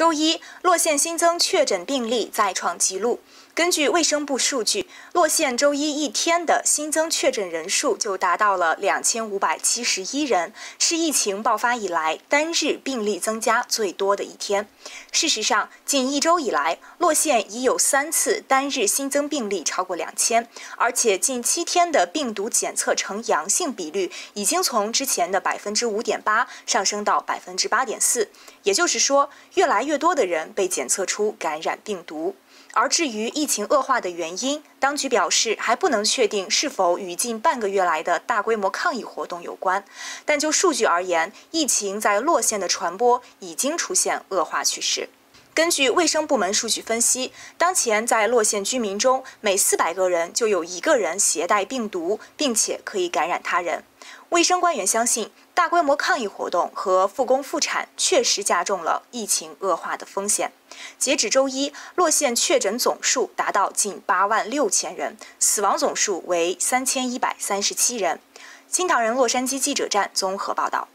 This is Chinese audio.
周一，洛县新增确诊病例再创纪录。根据卫生部数据，洛县周一一天的新增确诊人数就达到了两千五百七十一人，是疫情爆发以来单日病例增加最多的一天。事实上，近一周以来，洛县已有三次单日新增病例超过两千，而且近七天的病毒检测呈阳性比率已经从之前的百分之五点八上升到百分之八点四。也就是说，越来越多的人被检测出感染病毒。而至于疫情恶化的原因，当局表示还不能确定是否与近半个月来的大规模抗议活动有关。但就数据而言，疫情在洛县的传播已经出现恶化趋势。根据卫生部门数据分析，当前在洛县居民中，每四百个人就有一个人携带病毒，并且可以感染他人。卫生官员相信，大规模抗议活动和复工复产确实加重了疫情恶化的风险。截止周一，洛县确诊总数达到近八万六千人，死亡总数为三千一百三十七人。新唐人洛杉矶记者站综合报道。